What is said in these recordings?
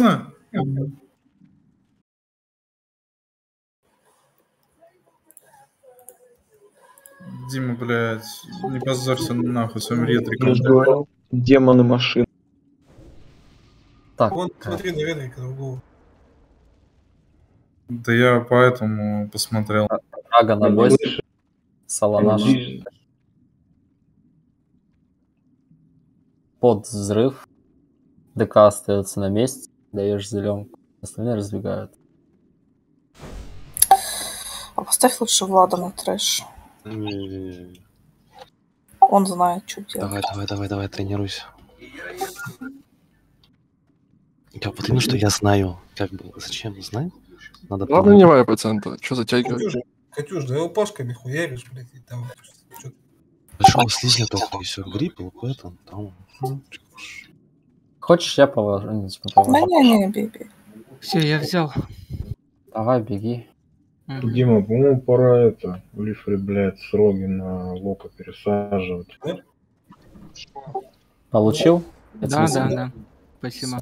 Серьезно? Дима, блядь, не позорься нахуй своим ретриком. Демоны машин. Так, Вон, смотри на Редрика другого. Да я поэтому посмотрел. Ага на бой, Слышь, Саланаш. Под взрыв. ДК остается на месте. Даешь зеленку. Остальные разбегают. А поставь лучше Влада на трэш. Не-не-не. Он знает, что делать. Давай, давай, давай, давай, тренируйся. Я вот именно что я знаю. Как бы, зачем знать? Надо Ладно, не вай пацан-то. Что затягивать? Катюш, Катюш, да ЛПшками хуяришь, блядь, и там что Большого слизня только и все. Грипп, ЛП там, там. Хочешь, я положу? Не, типа, положу. Не-не-не, бей-бей. Все, я взял. Давай, беги. Дима, по-моему, пора это, Лифри, блядь, сроги на Лока пересаживать. Получил? Да, да, да. Спасибо.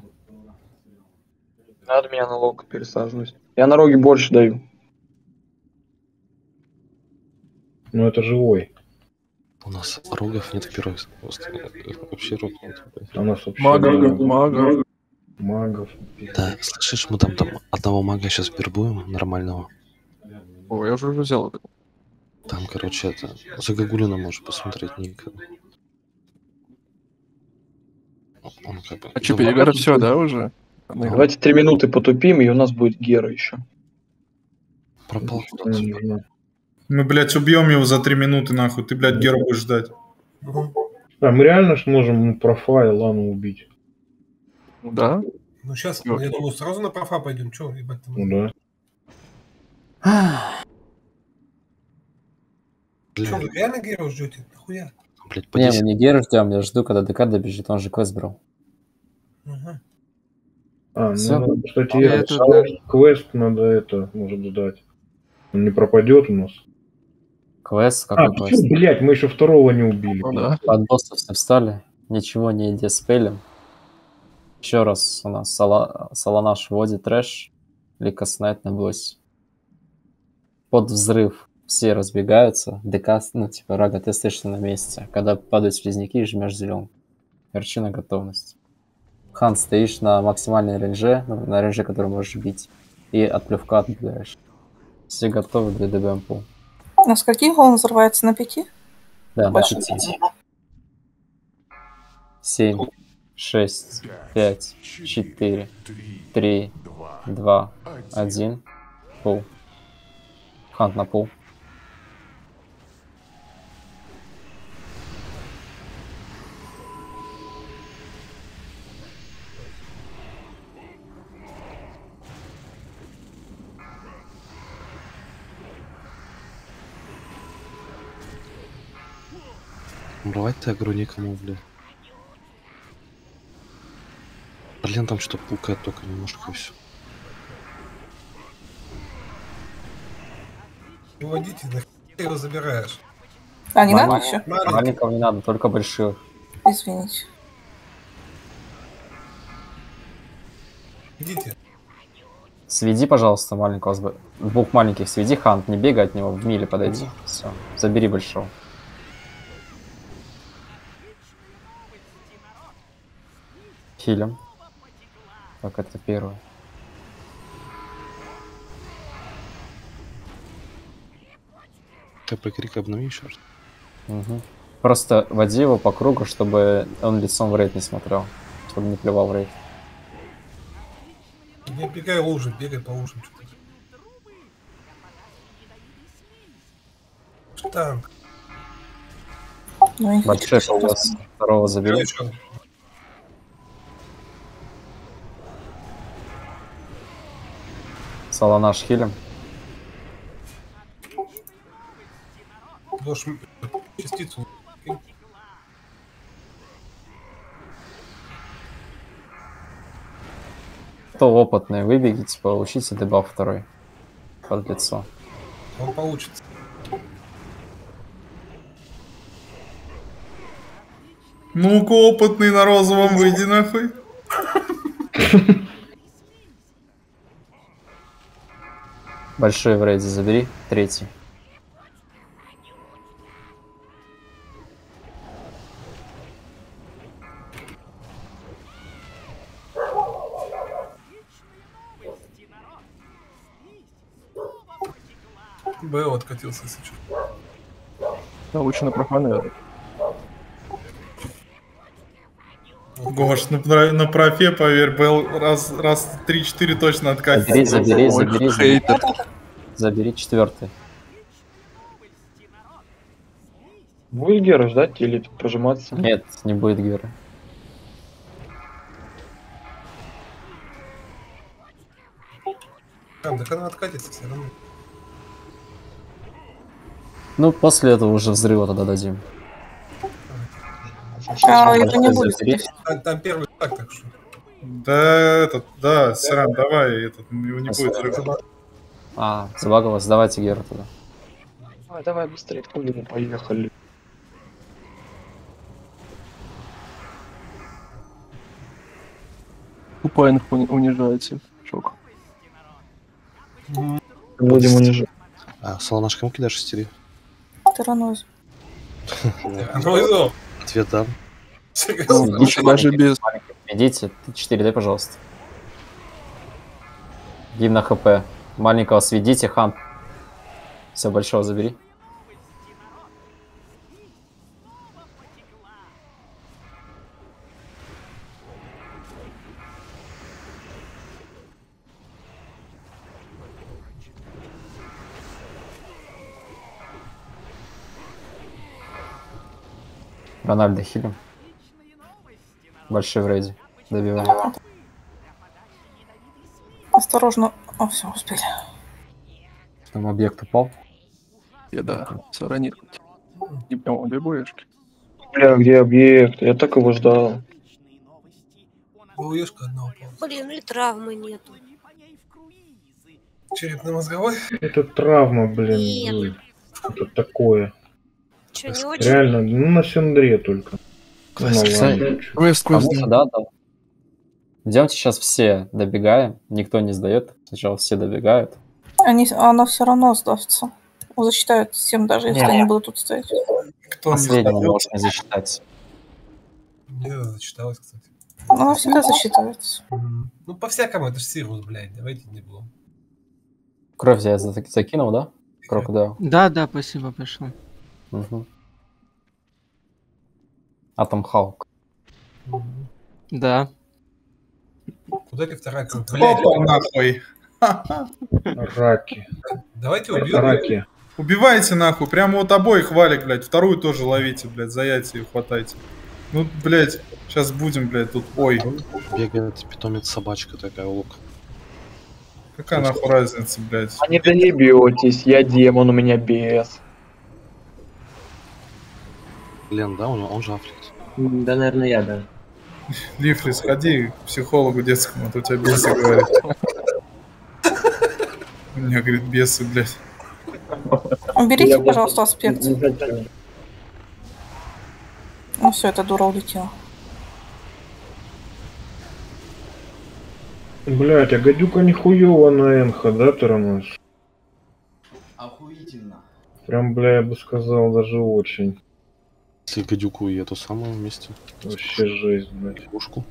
Надо меня на лока пересаживать. Я на роги больше даю. Ну это живой. У нас рогов нет героев. Просто э, вообще рог нет. А у нас вообще Мага, нет мага. магов. Да, слышишь, мы там, там одного мага сейчас вербуем, нормального. О, я уже взял. Там, короче, это... Загогулина можешь посмотреть, ник. Он как бы... А что, перегар все, да, уже? Давайте три минуты потупим, и у нас будет Гера еще. Пропал куда-то. Мы, блядь, убьем его за три минуты, нахуй. Ты, блядь, Гера будешь ждать. А, мы реально ж можем ну, профа и Лану убить. Да? Ну сейчас, Ну, я думаю, сразу на профа пойдем. Че, ебать там? Ну да. Че, вы реально Геру ждете? Нахуя? блядь, Не, 10 мы не Геру ждем, я жду, когда ДК добежит, он же квест брал. Ага. А, ну, кстати, Я это, да. квест надо это, может ждать. Он не пропадет у нас. Квест? А, Какой почему, квест? блядь, мы еще второго не убили. Ну да. Под боссов все встали, ничего не диспелим. Еще раз у нас Сала... Саланаш вводит трэш, Лика Снайт на боссе. Под взрыв все разбегаются, ДК, ну типа Рага, ты стоишь на месте. Когда падают слизняки, жмешь зеленку. Верчина готовность. Хан, стоишь на максимальной рейнже, ну, на рейнже, который можешь бить, и от плевка отбегаешь. Все готовы для ДБМ пул. На скольких он взрывается? На пяти? Да, на Больше пяти. пяти. Семь, шесть, пять, четыре, три, два, один. Пул. Хант на пул. Брать ты агро никому, бля. Блин, там что пукает только немножко и все. Уводите, да ты его забираешь. А, не Мама. надо еще? Маленького не надо, только больших. Извините. Идите. Сведи, пожалуйста, маленького. Двух маленьких сведи, Хант, не бегай от него, в миле подойди. Все, забери большого. Хилем. Так, это первый. ТП крик обнови еще раз. Мгм. Просто води его по кругу, чтобы он лицом в рейд не смотрел. Чтобы не плевал в рейд. Не бегай лужи, бегай по лужам. что-то. Танк. Ну, у вас второго забери. Саланаш хилем. Ложь м- частицу. Кто опытный, выбегите, получите дебаф второй. Под лицо. Он получится. Ну-ка, опытный на розовом, выйди нахуй. Большой в рейде забери. Третий. БО откатился, что. Да, лучше на профаны. Гош, ну на, на профе, поверь, был раз, раз 3-4 точно Забери, откатится. забери, Ой, забери, забери. Забери четвертый. Будет Гера ждать или прожиматься? Нет, не будет Геры. Там, так она откатится все равно. Ну, после этого уже взрыва тогда дадим. А, это не Большой будет. Там, там первый так, так что. Да, этот, да, Сиран, давай, этот, его не будет взрыва. А, забагалось. Давайте Геру туда. Давай, давай быстрее, откуда мы поехали? Инфу уни- унижаете. Шок. Будем унижать. А, Солонаш, кому кидаешь истери? Ну зо. Ответ дам. Ну, Лучше даже без... Идите, ты 4 дай, пожалуйста. Гимн на хп. Маленького сведите, хан. Все, большого забери. Рональдо хилим. Большой в рейде. Добиваем. Осторожно. О, все, успели. Там объект упал. Я, да, саронировать. Не прям две боешки. Бля, где объект? Я так его ждал. БУЕшка одна упала. Блин, и травмы нету. Черепно-мозговой? Это травма, блин, Нет. Это такое. Че, не очень? Реально, ну на Синдре только. Ну, чё. Квест, квест. Кому-то, да, да. Идемте сейчас все добегаем. Никто не сдает. Сначала все добегают. Они, оно все равно сдастся. Засчитают всем, даже если Нет. они будут тут стоять. Кто сдает? можно засчитать. Не, зачиталось, кстати. Оно всегда засчитывается. Ну, по-всякому, это же Сирус, блядь, давайте не будем. Кровь я за- закинул, да? Крокодайл. Да, да, спасибо, пришло. Угу. Атом Хаук. Мгм. Да. Куда ты вторая кровь? Блядь, Опа, нахуй. Раки. давайте убьем. Раки. Убивайте нахуй, прямо вот обоих валик, блядь, вторую тоже ловите, блядь, за яйца ее хватайте. Ну, блядь, сейчас будем, блядь, тут, ой, Бегает питомец собачка такая, лук. какая нахуй разница, блядь. А не доебетесь, я демон, у меня бес. Лен, да, у него, он же африкс. Да, наверное, я, да. Лифли, сходи к психологу детскому, а то у тебя бесы, говорит. У меня, говорит, бесы, блядь. Уберите, Я пожалуйста, аспект. Ну все, эта дура улетела. Блять, а гадюка нихуево на энхо, да, Таранос? Охуительно. Прям, бля, я бы сказал, даже очень. Если гадюку и эту самую вместе. Вообще жесть, блядь. Пушку.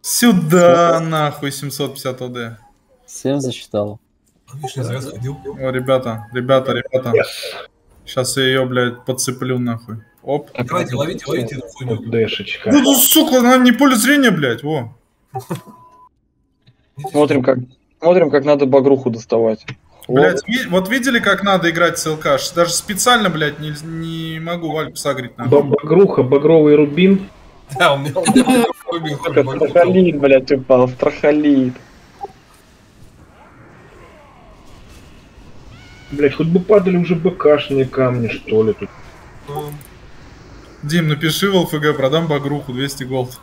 Сюда, нахуй, 750 ОД. 7 засчитал. Сходил. О, ребята, ребята, ребята. Сейчас я ее, блядь, подцеплю, нахуй. Оп. Давайте, ловите, ловите эту хуйню. Дэшечка. Ну, ну, сука, она не поле зрения, блядь, во. Смотрим, как, смотрим, как надо багруху доставать. Блядь, ви- вот видели, как надо играть с ЛК? Даже специально, блядь, не, не могу Вальку сагрить, нахуй. Ба- Багруха, багровый рубин. Да, у меня Страхолит, блядь, упал, страхолит. Блять, хоть бы падали уже БКшные камни, что ли, тут. Дим, напиши в ЛФГ, продам багруху, 200 голд.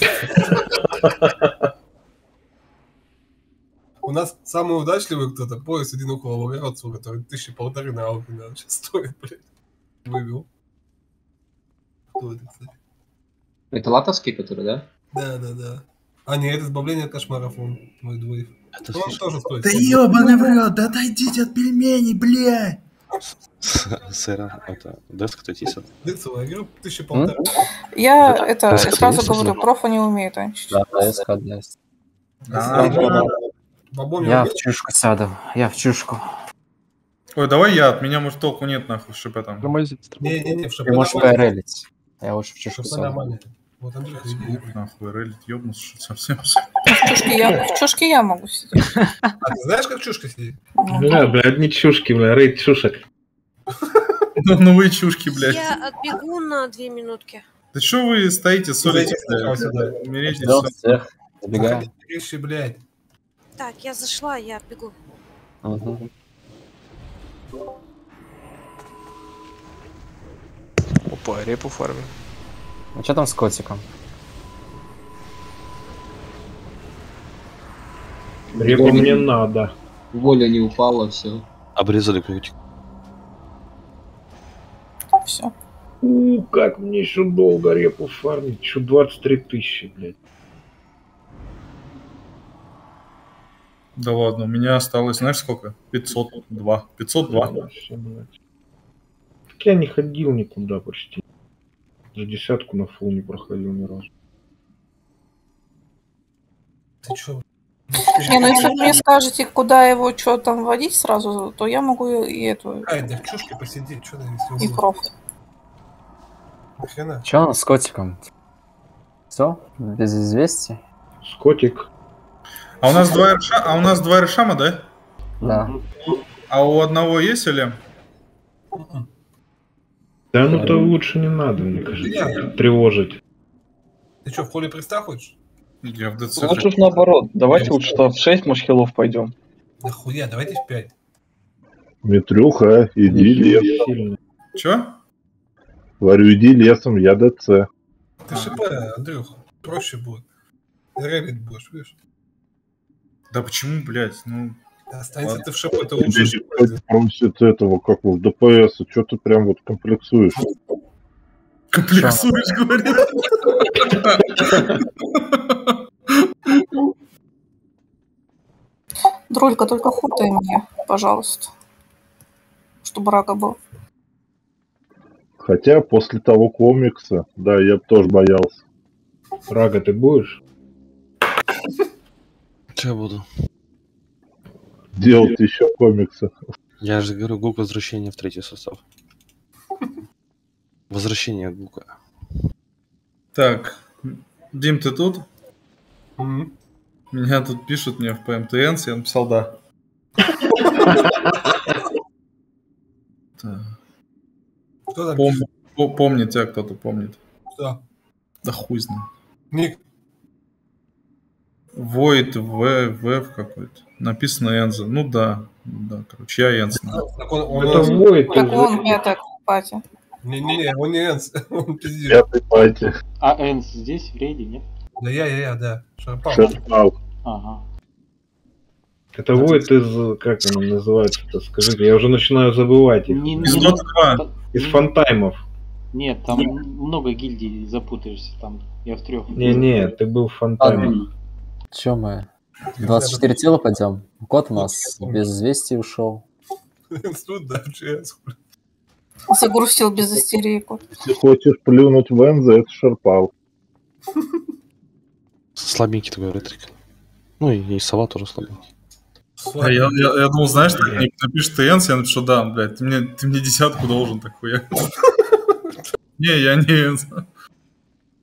У нас самый удачливый кто-то, пояс один около Логаротцу, который тысячи полторы на ауке надо сейчас стоит, блядь. Выбил. Кто это, кстати? Это латовский, который, да? Да, да, да. А, не, это избавление от кошмаров, он, мой двоих. Это Он тоже стоит. Да ебаный в рот, да отойдите от пельменей, блядь! Сэра, это деск, кто тисят. Дыцева, я говорю, тысячи полтора. Я это сразу говорю, профа не умеет раньше. Да, ДСК, ДС. Бабом Я в чушку сяду, я в чушку. Ой, давай я, от меня, может, толку нет, нахуй, шипа там. Не-не-не, в ШП Ты можешь. ПРЛить. Я лучше в чушку сяду. нормально. Вот Андрюха, иди. Нахуй, релит, ёбнулся, что совсем. В чушке я, в чушке я могу сидеть. А ты знаешь, как чушка сидит? Бля, бля, одни чушки, бля, рейд чушек. Ну, ну вы чушки, блядь. Я отбегу на две минутки. Да что вы стоите, блядь? Умереть всех. Вещи, блядь. Так, я зашла, я бегу. Мгм. Опа, репу фармим. А что там с котиком? Репа мне надо. Воля не упала, все. Обрезали ключик. Все. У, как мне еще долго репу фармить? Еще 23 тысячи, блядь. Да ладно, у меня осталось, знаешь сколько? 502. 502. Вообще, блядь. Так я не ходил никуда почти. За десятку на фул не проходил ни разу. Ты чё? Не, ну если вы мне скажете, куда его что там вводить сразу, то я могу и эту, Ай, да в чушке посидеть, что ты и? Че у нас с котиком? Все? Без известий? Скотик. А у нас два Эрша- а у нас два Эршама, да? Да. А у одного есть или? Да ну то лучше не надо, мне кажется, тревожить. Ты что, в холле приста хочешь? Я в ДЦ. Лучше ж наоборот. Давайте лучше что, в 6, может, хилов пойдем. Да хуя, давайте в 5. Митрюха, иди лесом. сильно. Чё? Говорю, иди лесом, я ДЦ. Ты ШП, Андрюх, проще будет. Ревит будешь, видишь? Да почему, блядь? Ну, Останься Ладно. ты в ШП, ты лучше просит этого, как в ДПС, что ты прям вот комплексуешь. комплексуешь, говорит. Дролька, только хутай мне, пожалуйста. Чтобы рага был. Хотя после того комикса, да, я бы тоже боялся. Рага, ты будешь? Че я буду? Делать еще комиксы. Я же говорю, Гук возвращение в третий состав. Возвращение Гука. Так, Дим, ты тут? Мгм. Меня тут пишут мне в ПМТН, я написал да. Помнит тебя кто-то, помнит. Кто? Да хуй знает. Ник. Void В, В какой-то. Написано Энза. Ну да, да, короче, я Энз. Так он, он, Это он- Войд, Так он, я так, Пати. Не-не-не, он не Энс, он пиздец. Пятый пати. А Энс здесь, в рейде, нет? Да я, я, я, да. Шарпал. Шерпал. Ага. Это Войд из, как он называется-то, скажите, я уже начинаю забывать их. Не- Из не- Дота 2. Из фантаймов. Нет, там много гильдий, запутаешься там. Я в трех. Не-не, ты был в фантаймах. Че мы? 24 тела пойдем? Кот у нас без известий ушел. Энс тут, да. Загрустил без истерику. Если хочешь плюнуть в Энза, это Шерпал. Слабенький такой ретрик. Ну и, и сова тоже слабенький. А я, я, я думал, знаешь, так Ник напишет ты Энс, я напишу, да, блядь, ты мне, ты мне десятку должен такой. я». Не, я не Энс.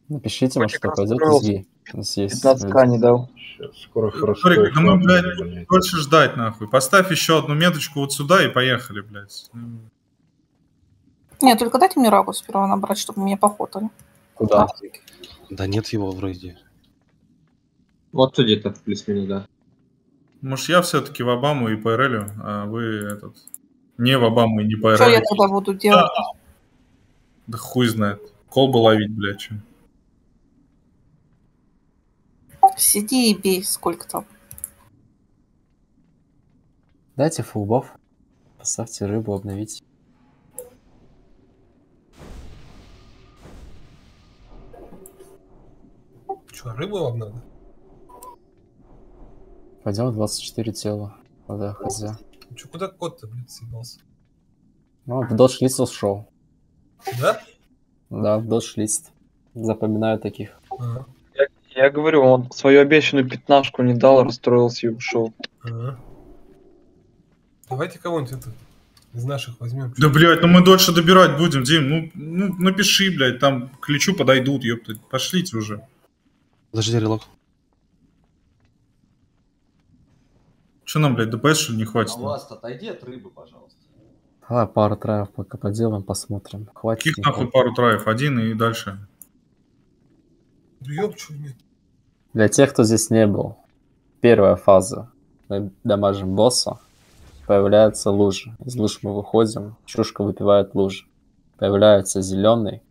Напишите, может, кто пойдет из У нас есть... 15к не дал. Сейчас, скоро Сорик, Хростов. да мы, блядь, блядь. больше ждать, нахуй. Поставь еще одну меточку вот сюда и поехали, блядь. Ну, Нет, только дайте мне рагу сперва набрать, чтобы меня похотали. Куда? Да нет его вроде. Вот тут где-то плюс-минус, да. Может, я все-таки в Обаму и по РЛ, а вы этот... Не в Обаму и не по Что я тогда буду делать? Да хуй знает. Колбу ловить, блядь, чё. Сиди и бей, сколько там. Дайте фулбов. Поставьте рыбу, обновите. Че, рыбу вам надо? Пойдем в 24 тела. Куда хз. Че, куда кот-то, блядь, съебался? Ну, в додж лист ушел. Да? Да, в додж лист. Запоминаю таких. Ага. Я, говорю, он свою обещанную пятнашку не дал, расстроился и ушел. Ага. Давайте кого-нибудь это из наших возьмем. Да, блядь, ну мы дольше добирать будем, Дим. Ну, ну напиши, блядь, там к ключу подойдут, ёпта. Пошлите уже. Подожди, релок. Че нам, блядь, ДПС, что ли, не хватит? А вас отойди от рыбы, пожалуйста. Давай пару траев пока поделаем, посмотрим. Хватит. Каких нахуй пару траев? Один и дальше. Да ёб, чё нет. Для тех, кто здесь не был, первая фаза. Мы дамажим босса, появляется лужа. Из луж мы выходим, чушка выпивает лужи. Появляется зеленый,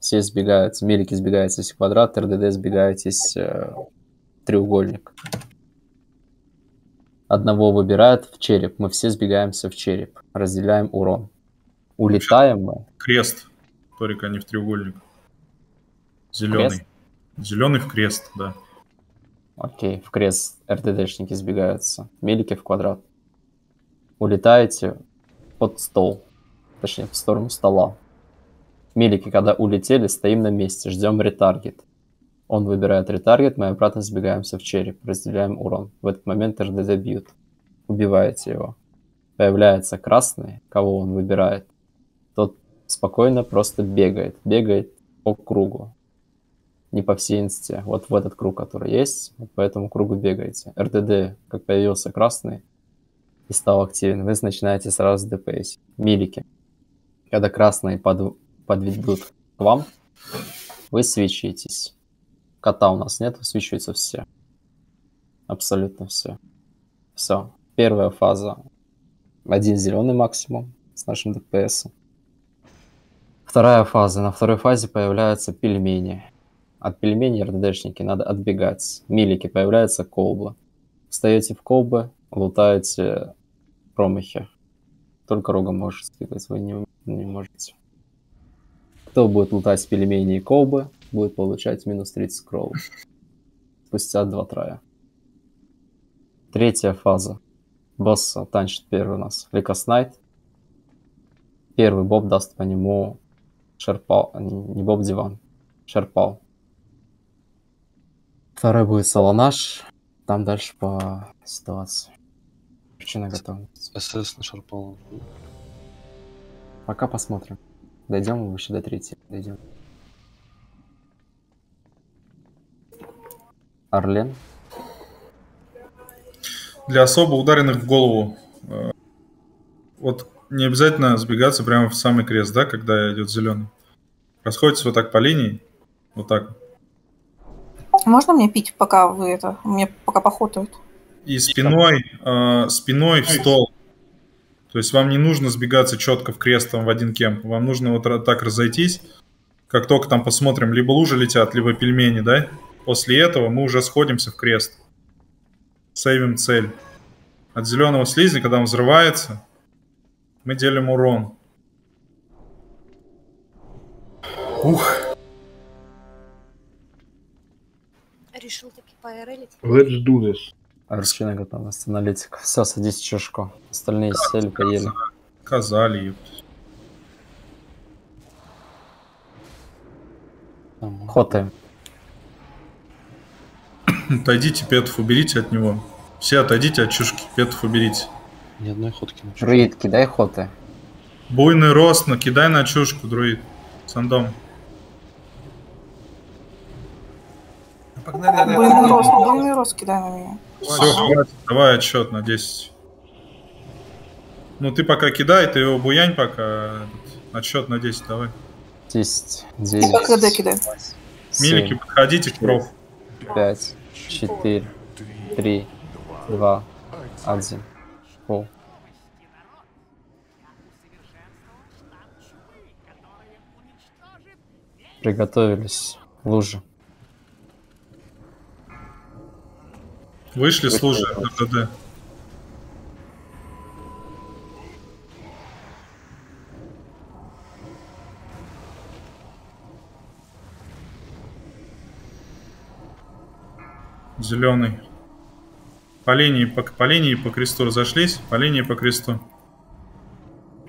все сбегаются, милики сбегаются из квадрат, РДД сбегаетесь э, треугольник. Одного выбирают в череп, мы все сбегаемся в череп, разделяем урон. Улетаем мы, Крест. Только не в треугольник. Зеленый. Крест? Зеленый в крест, да. Окей, в крест РДДшники сбегаются. Мелики в квадрат. Улетаете под стол. Точнее, в сторону стола. Мелики, когда улетели, стоим на месте, ждем ретаргет. Он выбирает ретаргет, мы обратно сбегаемся в череп, разделяем урон. В этот момент РДД бьют. Убиваете его. Появляется красный, кого он выбирает. Тот спокойно просто бегает. Бегает по кругу не по всей инсте. Вот в этот круг, который есть, вот по этому кругу бегаете. РДД, как появился красный и стал активен, вы начинаете сразу ДПС. Милики. Когда красные под, подведут к вам, вы свечитесь. Кота у нас нет, свечиваются все. Абсолютно все. Все. Первая фаза. Один зеленый максимум с нашим ДПС. Вторая фаза. На второй фазе появляются пельмени. От пельменей РДДшники надо отбегать. Милики появляются колбы. Встаете в колбы, лутаете промахи. Только рогом можете двигать, вы не, не можете. Кто будет лутать пельмени и колбы, будет получать минус 30 кроу. Спустя два трая. Третья фаза. Босс танчит первый у нас. Ликас Найт. Первый боб даст по нему шерпал. Не боб диван. Шерпал. Второй будет Солонаж. Там дальше по ситуации. Причина готовность. СС на шарпал. Пока посмотрим. Дойдем выше до третьей. Дойдем. Орлен. Для особо ударенных в голову. э, Вот не обязательно сбегаться прямо в самый крест, да, когда идет зеленый. Расходитесь вот так по линии. Вот так. Можно мне пить, пока вы это... Мне пока похотают? И спиной, э, спиной в стол. То есть вам не нужно сбегаться четко в крест там, в один кемп. Вам нужно вот так разойтись. Как только там посмотрим, либо лужи летят, либо пельмени, да? После этого мы уже сходимся в крест. Сейвим цель. От зеленого слизня, когда он взрывается, мы делим урон. Ух. Решил таки поэрелить. Let's do this. Арчина готовность. Аналитик. Все, садись в чушку. Остальные сели, поели. Сказали, ёпт. Хотаем. Отойдите, петов уберите от него. Все отойдите от чушки, петов уберите. Ни одной ходки на Друид, кидай хоты. Буйный рост, накидай на чушку, друид. Сандом. Погнали, Буйный рост, буйный рост кидай на меня. Все, хватит, давай отчет на 10. Ну ты пока кидай, ты его буянь пока. Отчет на 10 давай. 10, И 9, как КД кидай. Милики, подходите к проф. 5, 4, 3, 2, 1. Пол. Приготовились. Лужи. Вышли с лужи РДД. Зеленый. По линии, по, по линии по кресту разошлись. По линии по кресту.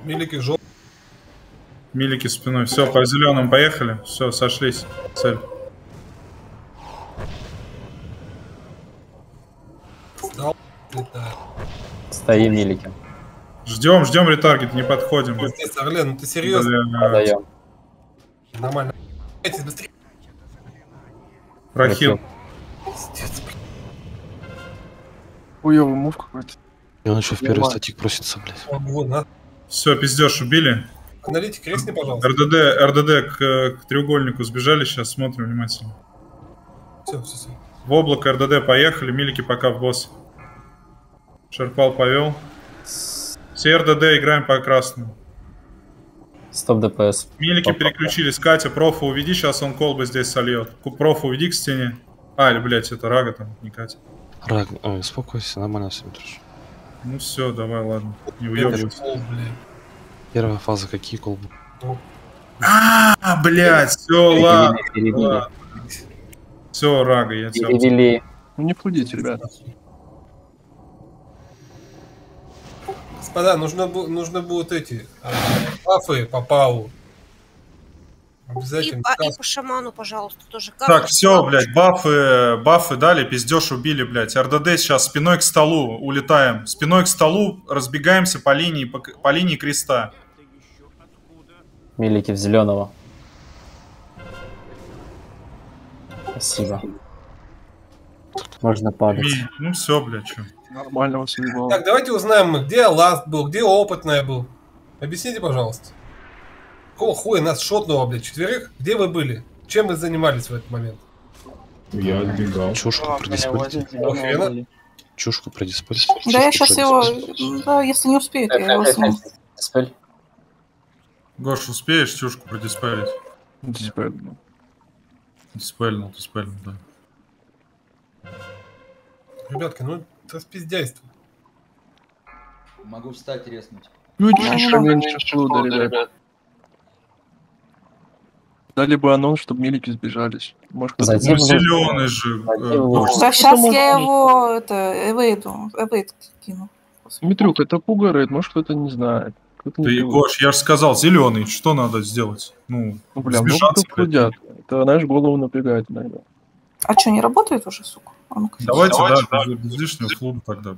Милики жопа. Милики спиной. Все, по зеленым поехали. Все, сошлись. Цель. Летает. Стоим, милики. Ждем, ждем ретаргет, не подходим. Пиздец, Орлен, ну ты серьезно? Подаем. Нормально. Эти быстрее. Блядь. Хуёвый мув какой-то. И он еще в первый статик просится, блядь. Все, пиздеж убили. Аналитик, резни, пожалуйста. РДД, РДД к, к треугольнику сбежали, сейчас смотрим внимательно. Все, все, все. В облако РДД поехали, милики пока в босс. Шерпал повел. Все РДД играем по красному. Стоп ДПС. Милики переключились. Катя, профа уведи, сейчас он колбы здесь сольет. Профа уведи к стене. А, или, блядь, это Рага там, не Катя. Рак, ой, успокойся, нормально все. Ну все, давай, ладно. Не блядь. Первая фаза, какие колбы? А, блядь, все, ладно. Все, Рага, я тебя... перебили. Ну не флудите, ребята. Господа, нужно, бу- нужно будут эти бафы по пау. И, Обязательно. по- и по шаману, пожалуйста, тоже. Так, Каска, все, шаман. блядь, бафы, бафы дали, пиздеж убили, блядь. РДД сейчас спиной к столу улетаем. Спиной к столу разбегаемся по линии, по, по линии креста. Милики в зеленого. Спасибо. Можно падать. Ми- Ну все, блядь, что. Нормально вас уебало. Так, давайте узнаем, мы, где Ласт был, где опытная был. Объясните, пожалуйста. Какого хуя нас шотного, блядь, четверых? Где вы были? Чем вы занимались в этот момент? Я отбегал. Чушку продиспольте. Охрена. Чушку продиспольте. Да я сейчас его... Да, если не успею, то я его сниму. Диспель. Гош, успеешь чушку продиспелить? Диспель. Диспельнул, диспельнул, да. Ребятки, ну это спиздяйство. Могу встать и резнуть. Ну Да, чуть меньше флуда, ребят. Дали бы анонс, чтобы милики сбежались. Может, кто-то Ну зеленый же. Э, сейчас я его, это, эвейду, эвейд кину. Митрюк, это пугает, может кто-то не знает. Кто-то Ты. Гош, я же сказал, зеленый, что надо сделать? Ну, Ну, бля, много сбежаться, кто. Это, знаешь, голову напрягает иногда. А что, не работает уже, сука? Давайте, да, без, без лишнего флуда тогда.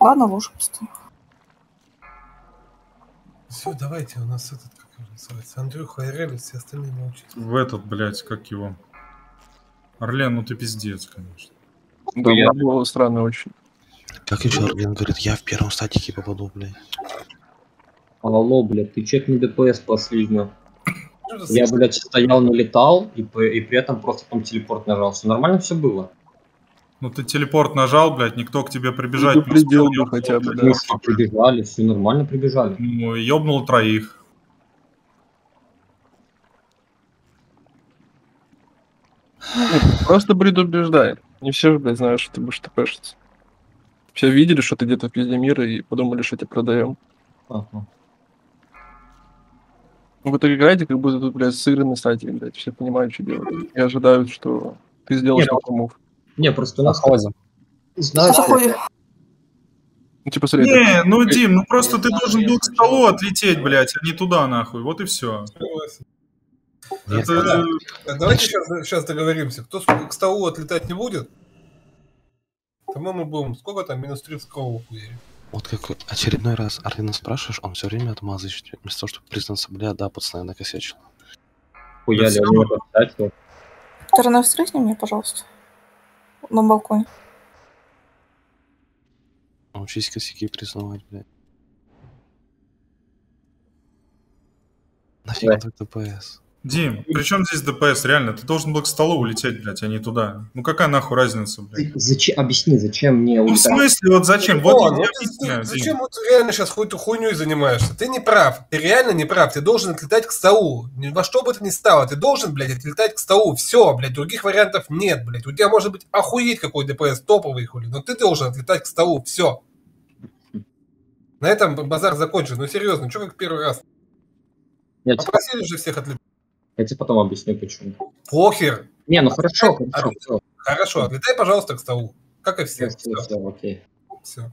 Ладно, лужу поставим. Все, давайте, у нас этот, как его называется, Андрюха Айрель, все остальные молчат. В этот, блядь, как его. Орлен, ну ты пиздец, конечно. Да, да, было странно очень. Как еще Арген говорит, я в первом статике попаду, блядь. Алло, блядь, ты чекни ДПС последнего. Что Я, блядь, стоял, налетал, и, по- и при этом просто там телепорт нажал. Все нормально все было? Ну ты телепорт нажал, блядь, никто к тебе прибежать не Предупредил успел. бы хотя бы, да. смысле, прибежали, все нормально прибежали. Ну, ёбнул троих. Просто предупреждай. Не все же, блядь, знают, что ты будешь тпшиться. Все видели, что ты где-то в пизде мира и подумали, что тебя продаем. Ага. Вы так играете, как будто тут, блядь, сыгранный статик, блядь. Все понимают, что делать. И ожидают, что ты сделаешь Нет, такой мув. Не, просто у нас... Заходим. Ну, типа, смотри, Не, ну Дим, ну просто ты должен был к столу отлететь, блядь, а не туда, нахуй. Вот и все. Это... Да. Так, давайте сейчас, сейчас договоримся. Кто к столу отлетать не будет, мы будем... Сколько там? Минус 30 крову хуярим. Вот как очередной раз Арина спрашиваешь, он все время отмазывает. Вместо того, чтобы признаться, бля, да, пацаны, накосячил. всё. это встать, Второй встречни мне, пожалуйста. На балконе. Научись косяки признавать, блядь. Нафиг Да. так ДПС? Дим, при чем здесь ДПС? Реально, ты должен был к столу улететь, блядь, а не туда. Ну какая нахуй разница, блядь? Зачем, объясни, зачем мне Ну в улетать? смысле, вот зачем? О, Вот я ну объясняю, ты- Дим. зачем вот реально сейчас какой-то хуйней занимаешься? Ты не прав. Ты реально не прав. Ты должен отлетать к столу. Ни во что бы это ни стало. Ты должен, блядь, отлетать к столу. Все, блядь, других вариантов нет, блядь. У тебя может быть охуеть какой ДПС топовый хули, но ты должен отлетать к столу. Все. На этом базар закончен. Ну серьезно, что как первый раз? Тебе, Попросили же всех отлетать. Я тебе потом объясню, почему. Похер. Не, ну хорошо, хорошо, всё. Хорошо, отлетай, пожалуйста, к столу. Как и все. Все, все, окей. Все.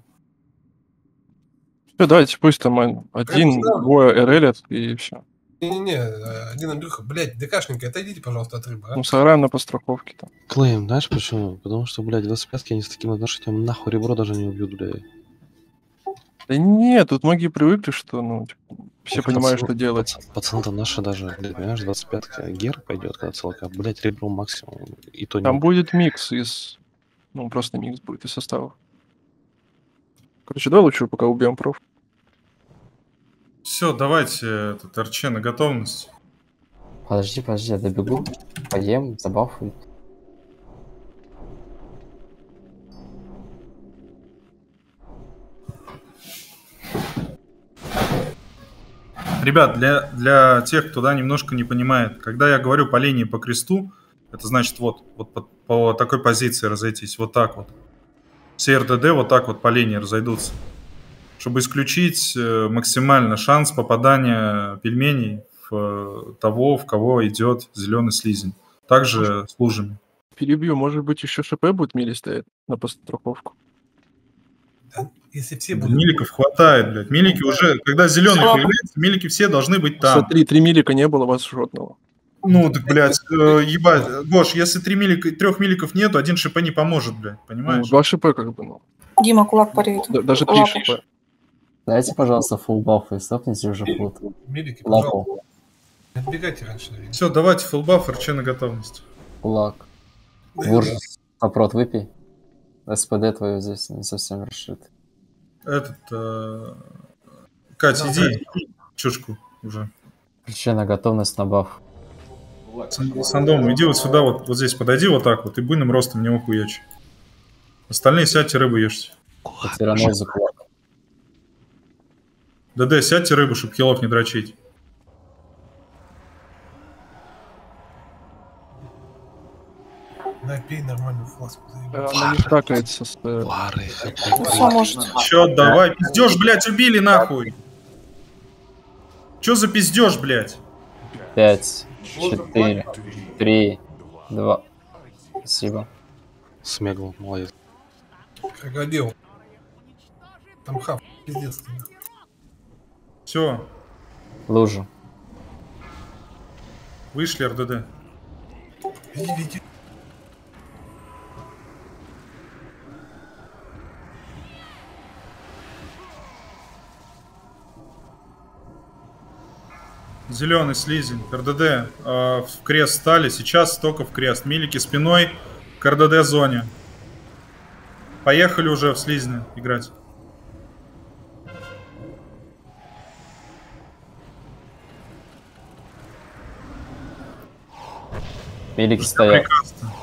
Всё, давайте пусть там один, да. двое РЛят и все. Не-не-не, один Андрюха, блядь, ДКшненько, отойдите, пожалуйста, от рыбы, а. Ну, сыграем на подстраховке там. Клейм, знаешь почему? Потому что, блядь, 25 они с таким отношением нахуй ребро даже не убьют, блядь. Да нет, тут многие привыкли, что, ну, типа, все Ох, понимают, пацаны- что делать. пац- Пацаны-то наши даже, блядь, понимаешь, 25 гер пойдет, когда целка, блядь, ребро максимум. И то не Там будет микс из... Ну, просто микс будет из составов. Короче, давай лучше пока убьем проф. Все, давайте этот РЧ на готовность. Подожди, подожди, я добегу, поем, забафуют. Ребят, для, для тех, кто да, немножко не понимает, когда я говорю по линии по кресту, это значит вот, вот по, по такой позиции разойтись, вот так вот. Все РДД вот так вот по линии разойдутся. Чтобы исключить э, максимально шанс попадания пельменей в э, того, в кого идет зеленый слизень. Также с лужами. Перебью, может быть, еще ШП будет мили стоять на подстраховку. Если все будут... Миликов хватает, блядь. Милики уже, когда зеленый появляется, милики все должны быть там. Смотри, три милика не было, вас жодного. Ну, так, блядь, э, ебать. Гош, если три милика, трех миликов нету, один ШП не поможет, блядь, Ну, понимаешь? два ШП как бы, ну. Дима, кулак порежет. Да- даже три. ШП. Дайте, пожалуйста, фулл баф и стопните уже флут. Милики, Лапу, Не отбегайте раньше. времени. Все, давайте фулбаф, РЧ на готовность. кулак. Вурж, сопрот выпей. СПД твою здесь не совсем расшит. Этот, э, Кать, иди, чушку уже. Ключи на готовность на баф. Сан- Сандом, иди вот сюда, вот, вот здесь подойди вот так вот и буйным ростом не ухуячь. Остальные сядьте рыбу ешьте. Кулак. ДД, сядьте рыбу, чтобы хилов не дрочить. Напей нормальную фласку. Она не стакается с... Ну, все, можете. Чё, давай, пиздеж, блядь, убили нахуй. Чё за пиздеж, блядь? Пять, четыре, три, два. Спасибо. Смегл, молодец. Крокодил. Там хав, пиздец. Все, Лужа. вышли РДД. Иди, иди. Зеленый слизень, РДД э, в крест стали, сейчас только в крест. Милики спиной к РДД зоне. Поехали уже в слизня играть. Мелики стоят. Прекрасно.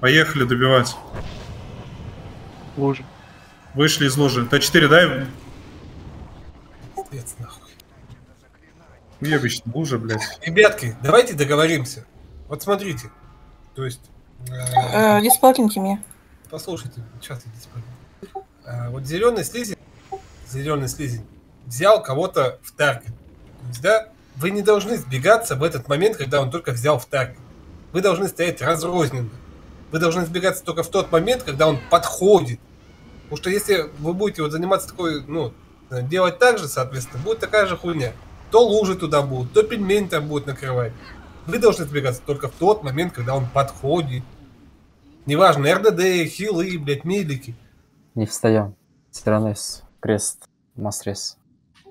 Поехали добивать. Лужа. Вышли из лужи. Т4 дай. Пиздец, нахуй. Уебищ, лужа, блядь. Ребятки, давайте договоримся. Вот смотрите. То есть... э, Э, меня. Послушайте, сейчас я пойду. А, Вот зеленый слизень, зеленый слизень взял кого-то в таргет. То есть, да, вы не должны сбегаться в этот момент, когда он только взял в таргет. Вы должны стоять разрозненно. Вы должны сбегаться только в тот момент, когда он подходит. Потому что если вы будете вот заниматься такой, ну, делать так же, соответственно, будет такая же хуйня. То лужи туда будут, то пельмень там будет накрывать. Вы должны сбегаться только в тот момент, когда он подходит. Неважно, РДД, хилы, блядь, медики. Не встаем. Тиранез. Крест. Мастрес.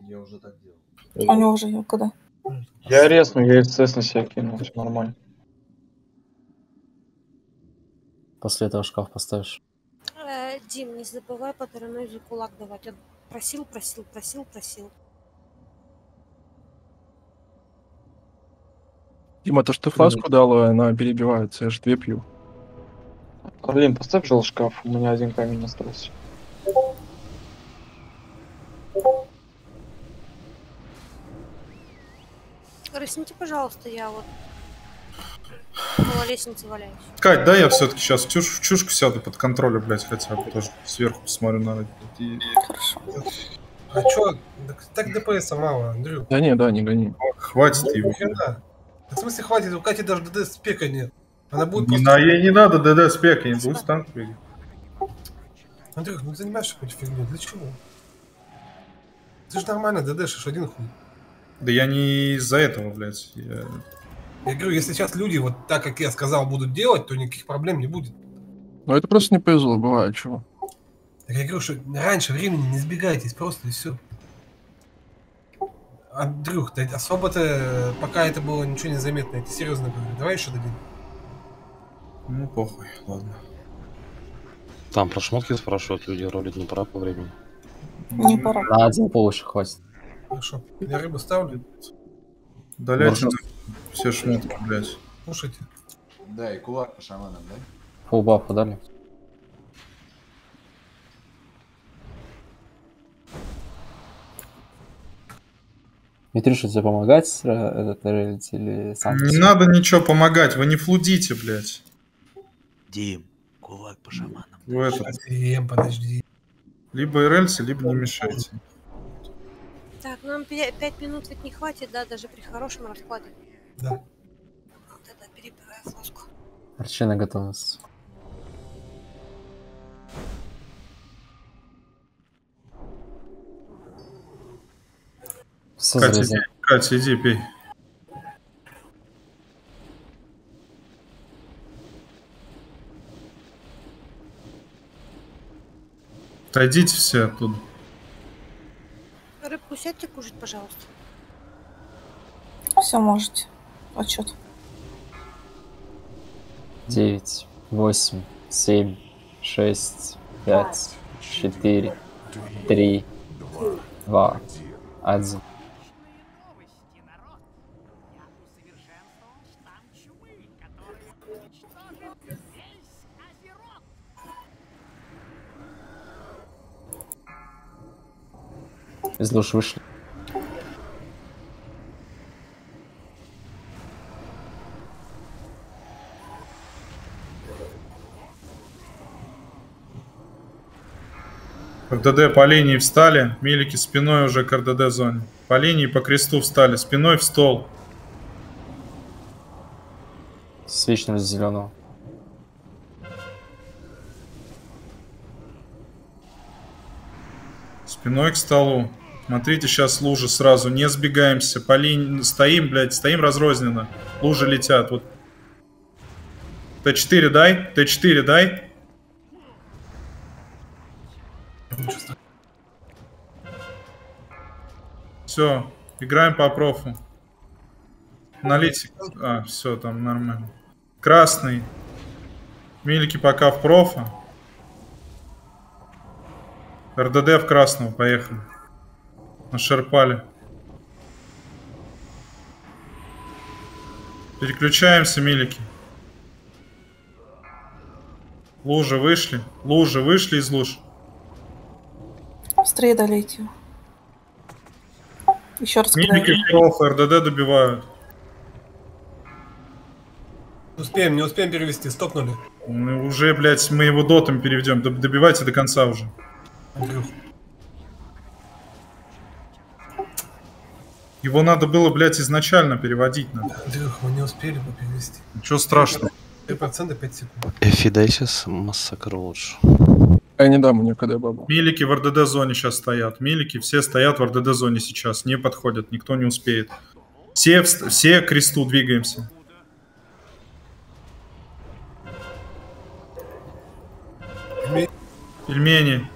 Я уже так делал. У него уже когда? Я резну, я СС на себя кинул, все нормально. После этого шкаф поставишь. Э, Дим, не забывай по за кулак давать. Он просил, просил, просил, просил. Дима, то, что ты фласку дал, она перебивается, я же две пью. Блин, поставь жел шкаф, у меня один камень остался. Рысните, пожалуйста, я вот около лестницы валяюсь. Кать, да, я все-таки сейчас в, чуш- в чушку сяду под контролем, блядь, хотя бы тоже сверху посмотрю на. И- А чё? Так, так ДПС мало, Андрю. Да не, да, не гони. Хватит его. Хрена. В смысле хватит, у Кати даже ДД спека нет. Она будет Не, просто... на, ей не надо ДД спек, я не буду станк бегать. Андрюх, ну ты занимаешься какой-то фигней, для чего? Ты же нормально ДДшишь один хуй. Да я не из-за этого, блядь. Я... Я говорю, если сейчас люди вот так, как я сказал, будут делать, то никаких проблем не будет. Ну это просто не повезло, бывает, чего. Так я говорю, что раньше времени не сбегайтесь, просто и все. Андрюх, да особо-то пока это было ничего не заметно, это серьезно говорю. Давай еще дадим. Ну, похуй, ладно. Там про шмотки спрашивают люди, ролить не пора по времени. Не пора. На один пол еще хватит. Хорошо. Я рыбу ставлю. Удаляйте Может. все шмотки, блядь. Слушайте. Да, и кулак по шаманам, да? Фул бафа дали. Митриша, тебе помогать э, этот релить или сам? Не надо ничего помогать, вы не флудите, блядь. Дим, кулак по шаманам. В этот. Дим, подожди. Либо РЛС, либо не мешайте. Так, нам пя- пять минут ведь не хватит, да, даже при хорошем раскладе. Да. Тогда перебиваю флоску. Причина готовности. Катя, иди, Катя, иди, пей. Отойдите все оттуда. Рыбку сядьте кушать, пожалуйста. Все можете. Отчет. Девять, восемь, семь, шесть, пять, четыре, три, два, один. Из душ вышли. РДД по линии встали, милики спиной уже к РДД зоне. По линии по кресту встали, спиной в стол. Свечнули зеленого. Спиной к столу. Смотрите, сейчас лужи сразу, не сбегаемся. По линии стоим, блядь, стоим разрозненно. Лужи летят. Вот. Т4 дай, Т4 дай. Все, играем по профу. Аналитик. А, все, там нормально. Красный. Милики пока в профа. РДД в красного, поехали. Нашерпали. Переключаемся, милики. Лужи вышли. Лужи вышли из луж. Быстрее долейте. Еще раз Милики проф, РДД добивают. Успеем, не успеем перевести, стопнули. Ну, уже, блядь, мы его дотом переведем. Доб- Добивайте до конца уже. Андрюх. Его надо было, блядь, изначально переводить. Надо. Андрюх, мы не успели бы перевести. Ничего страшного. 3% 5 секунд. Эфидайсис массакр лучше. Я не дам ему никогда бабу. Милики в РДД зоне сейчас стоят. Милики все стоят в РДД зоне сейчас. Не подходят, никто не успеет. Все, вст- все к кресту двигаемся. Пельмени.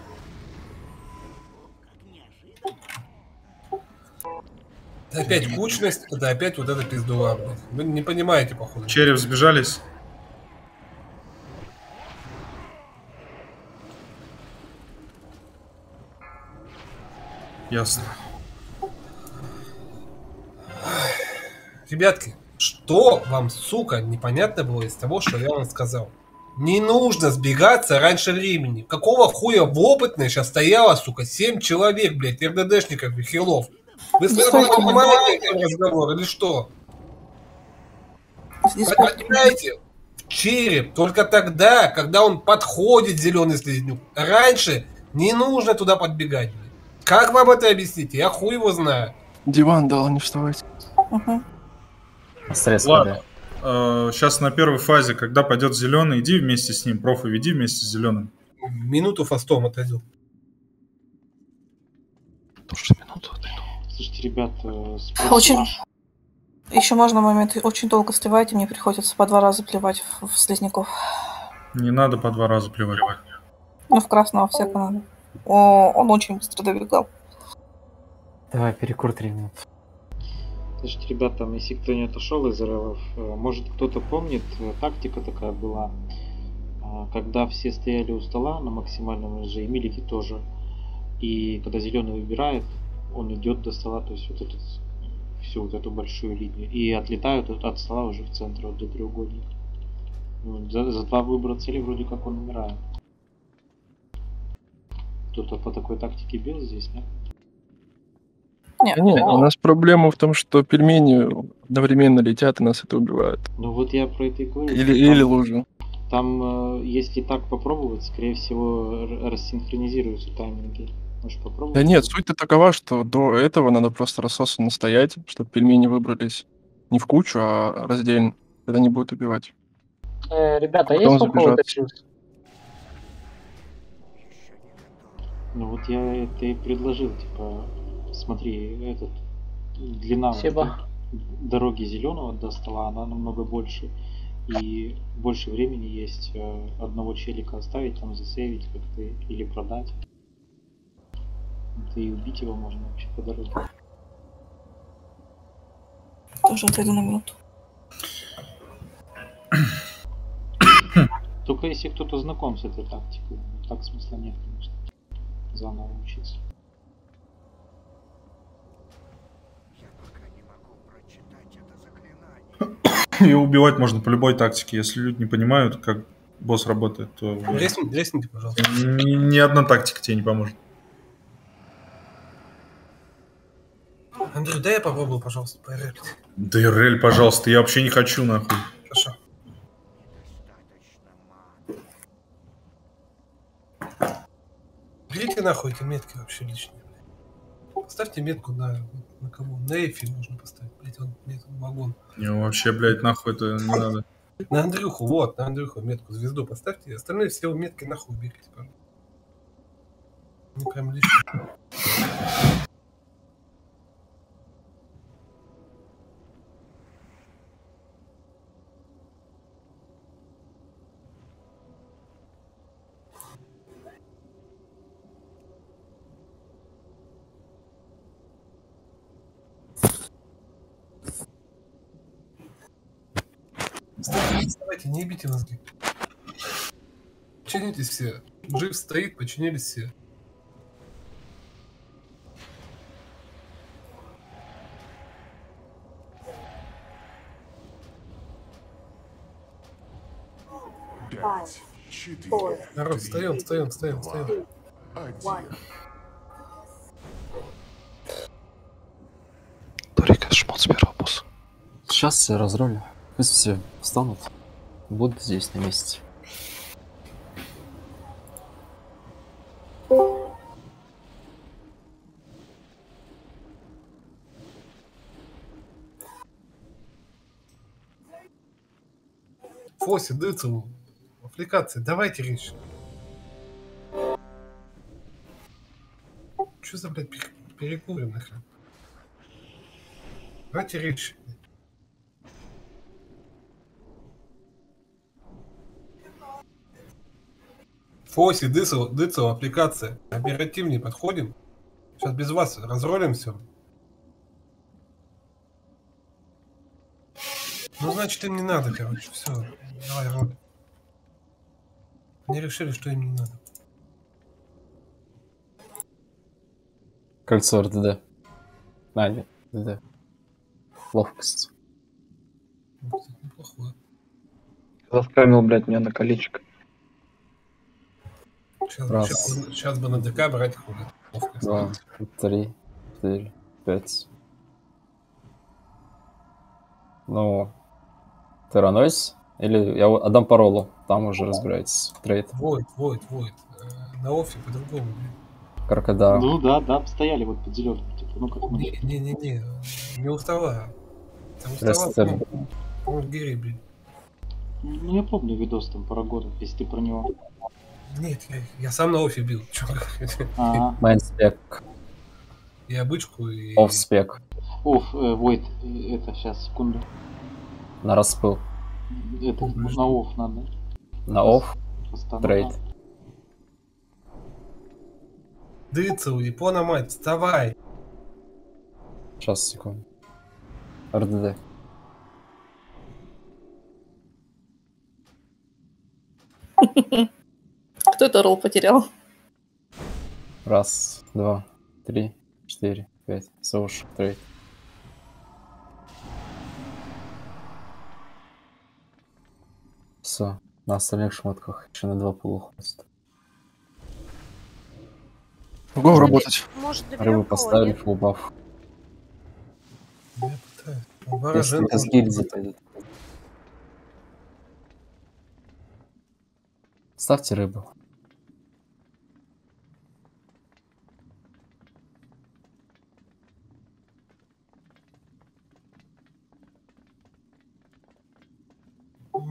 Это опять кучность, это опять вот это пиздула, блядь. Вы не понимаете, походу. Череп сбежались. Ясно. Ребятки, что вам, сука, непонятно было из того, что я вам сказал? Не нужно сбегаться раньше времени. Какого хуя в опытной сейчас стояло, сука, 7 человек, блядь, РДДшников и хилов? Вы с этот разговор или что? Понимаете? В череп только тогда, когда он подходит, зеленый слизнюк. Раньше не нужно туда подбегать. Как вам это объяснить? Я хуй его знаю. Диван дал, не вставайте. Угу. Стресс Ладно. сейчас на первой фазе, когда пойдет зеленый, иди вместе с ним, проф, веди вместе с зеленым. Минуту фастом отойду. Тоже минуту Слушайте, ребят, э, спрос- Очень... Еще можно момент. Очень долго сливаете, мне приходится по два раза плевать в, в слизняков. Не надо по два раза плевать. Ну, в красного всяко надо. О, он очень быстро добегал. Давай, перекур 3 минуты. Слушайте, ребят, там, если кто не отошел из РЛов, э, может кто-то помнит, э, тактика такая была, когда все стояли у стола на максимальном СЖ, и Милики тоже, и когда зеленый выбирает, он идет до стола, то есть вот этот, всю вот эту большую линию, и отлетают от, от стола уже в центр, вот до треугольника. Ну, за, за два выбора цели вроде как он умирает. Кто-то по такой тактике бил здесь, нет? Нет, нет, у нас проблема в том, что пельмени одновременно летят и нас это убивает. Ну вот я про это и говорю. Или, там- или лужу. Там, э, если так попробовать, скорее всего, рассинхронизируются тайминги. Можешь попробовать? Да нет, суть-то такова, что до этого надо просто рассосанно стоять, чтобы пельмени выбрались не в кучу, а раздельно. Тогда не будет убивать. Э, ребята, Потом есть удачился? Ну вот я это и предложил, типа, смотри, этот длина Спасибо. дороги зеленого до стола, она намного больше. И больше времени есть э, одного челика оставить, там засейвить как-то или продать. Да и убить его можно вообще по дороге. Тоже отойду на минуту. Только если кто-то знаком с этой тактикой, ну, так смысла нет, конечно. Заново учиться. И убивать можно по любой тактике. Если люди не понимают, как босс работает, то Лестни- Лестните, пожалуйста. ни, ни одна тактика тебе не поможет. Андрей, дай я попробую, пожалуйста, проверить. ДРЛ, пожалуйста, я вообще не хочу нахуй. Хорошо. Берите нахуй эти метки вообще лишние. блядь. Поставьте метку на, на кого? На Эфи нужно поставить, блядь, он, блядь, он вагон. Не, вообще, блядь, нахуй это не надо. На Андрюху, вот, на Андрюху метку, звезду поставьте, остальные все метки нахуй уберите, пожалуйста. Ну, прям лишние. Вставайте, не ебите мозги. Починитесь все. Жив стоит, починились все. Five, four, Народ, встаем, встаем, встаем, встаем. one. Турика, шмот сперва, босс. Сейчас все разрулю. Пусть все встанут. Будут здесь на месте. Фоси, Дыцеву. Аппликация, давайте речь. Что за, блядь, пер- перекурим нахрен? Давайте речь. Фоси, Дыцева, Дыцева, аппликация. Оперативнее подходим. Сейчас без вас разролим все. Ну, значит, им не надо, короче. Все, давай, роли. Они решили, что им не надо. Кольцо РДД. А, нет, РДД. Ловкость. Неплохое. Заскамил, блядь, меня на колечко. Сейчас, Раз. сейчас, сейчас бы на ДК брать хули. Два, три, четыре, пять. Ну, Терранойс? Или я вот отдам паролу, там уже разбирайтесь. Трейд. Войд, Войд, Войд. Э, На офе по-другому, блин. Крокодил. Ну да, да, стояли вот под зеленым, типа, ну как мы. Не-не-не, не у стола. Там у стола Рестер. ну, Ну, Гири, блин. Ну, я помню видос там про город, если ты про него. Нет, я, я сам на офе бил. Майнспек. И обычку, и... Офспек. Оф, э, Войт, это, сейчас, секунду. На распыл. Это, на оф надо. На оф. Трейд. Дыцу, Япона мать, вставай! Сейчас, секунду. РДД. Кто это ролл потерял? Раз, два, три, четыре, пять. Соуш, трейд. Все. На остальных шмотках еще на два пула хватит. Го работать. Может, Рыбу поставили, фул баф. Если из гильдии пойдет. Ставьте рыбу.